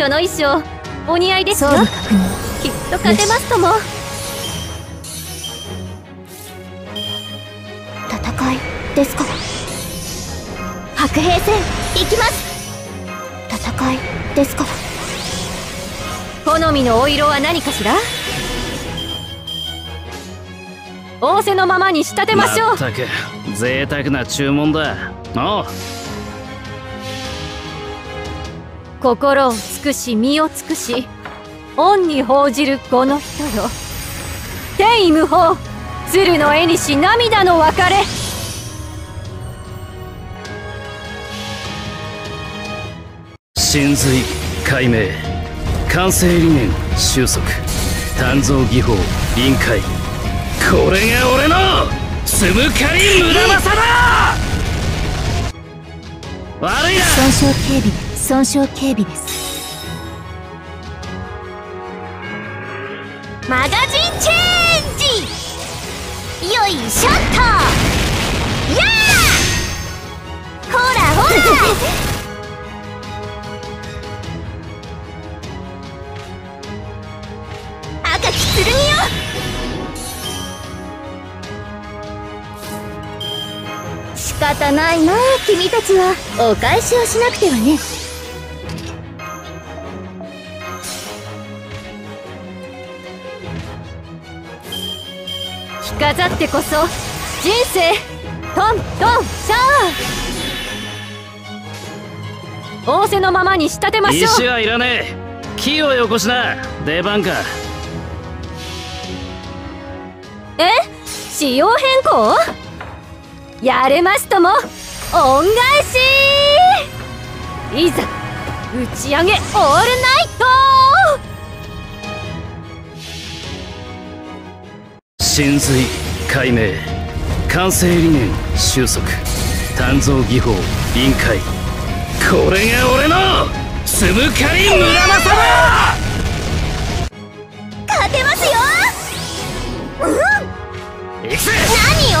その衣装お似合いですよ。きっと勝てますとも。戦いですか。白兵戦行きます。戦いですか。好みのお色は何かしら？仰せのままに仕立てましょう。まったく贅沢な注文だ。おう心を尽くし身を尽くし恩に報じるこの人よ。天意無法鶴の絵にし涙の別れ。真髄解明完成理念収束。鍛造技法臨界。これが俺のつむかり無駄なさだ！悪いな！損傷警備損傷警備です。マガジンチェンジ！よいしょっとやー！ほらほら！赤き剣よ！仕方ないな君たちは。お返しをしなくてはね。着飾ってこそ人生トントンシャー仰せのままに仕立てましょう。石はいらねえ。木をよこしな。出番か。え？仕様変更？やれますとも恩返し。いざ打ち上げオールナイ真髄解明完成理念収束。鍛造技法臨界これが俺のつむかり無駄なさだ!勝てますよ!行くぜ何よ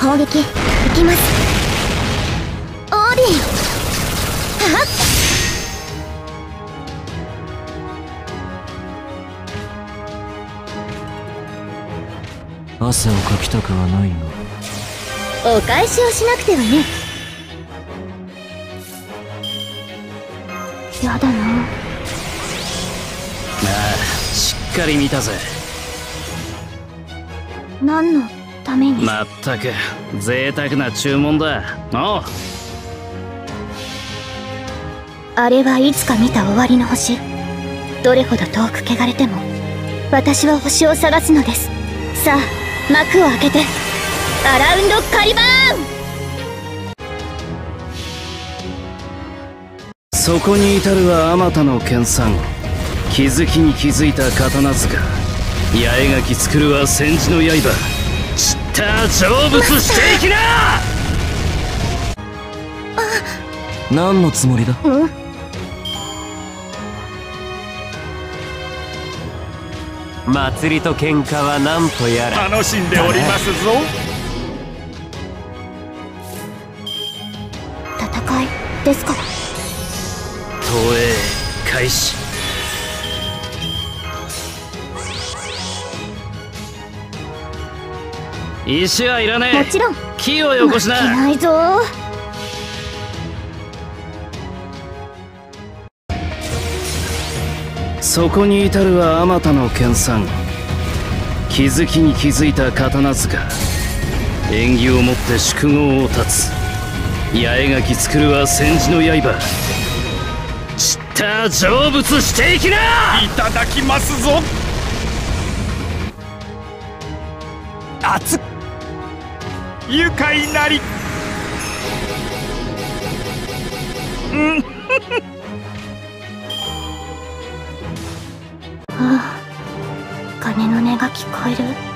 砲撃行きます汗をかきたくはないがお返しをしなくてはね。やだな。ああしっかり見たぜ。何のために？まったく贅沢な注文だ。おうあれはいつか見た終わりの星。どれほど遠く汚れても私は星を探すのです。さあ幕を開けて。アラウンドカリバーンそこに至るはあまたの研鑽。気づきに気づいた刀塚。八重垣作るは千字の刃。散った成仏していきな！何のつもりだ？祭りと喧嘩は何とやら。楽しんでおりますぞ。戦いですから。投影開始。石はいらねえ。もちろん。木をよこし負けなないぞそこに至るはあまたの研鑽。気づきに気づいた刀塚。縁起をもって宿業を断つ。八重垣作るは千字の刃。散った成仏していきな！いただきますぞ。熱っ。愉快なり。ああ鐘の音が聞こえる。